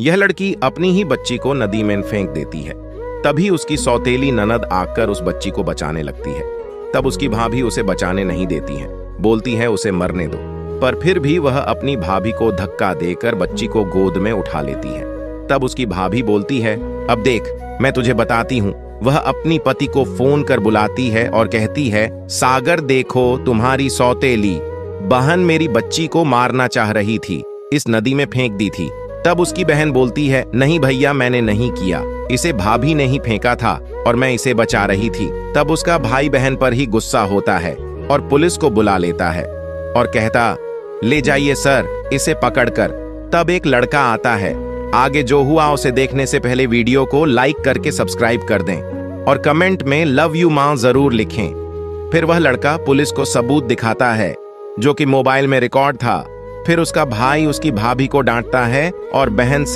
यह लड़की अपनी ही बच्ची को नदी में फेंक देती है। तभी उसकी सौतेली ननद आकर उस बच्ची को बचाने लगती है। तब उसकी भाभी उसे बचाने नहीं देती है। बोलती है, उसे मरने दो। पर फिर भी वह अपनी भाभी को धक्का देकर बच्ची को गोद में उठा लेती है। तब उसकी भाभी बोलती है, अब देख, मैं तुझे बताती हूँ। वह अपनी पति को फ़ोन कर बुलाती है और कहती है, सागर, देखो, तुम्हारी सौतेली बहन मेरी बच्ची को मारना चाह रही थी। इस नदी में फेंक दी थी। तब उसकी बहन बोलती है, नहीं भैया, मैंने नहीं किया। इसे भाभी ने ही फेंका था और मैं इसे बचा रही थी। तब उसका भाई बहन पर ही गुस्सा होता है और पुलिस को बुला लेता है और कहता, ले जाइए सर, इसे पकड़कर। तब एक लड़का आता है। आगे जो हुआ, उसे देखने से पहले वीडियो को लाइक करके सब्सक्राइब कर दें और कमेंट में, लव यू माँ ज़रूर लिखें। फिर वह लड़का पुलिस को सबूत दिखाता है, जो कि मोबाइल में रिकॉर्ड था। फिर उसका भाई उसकी भाभी को डांटता है और बहन से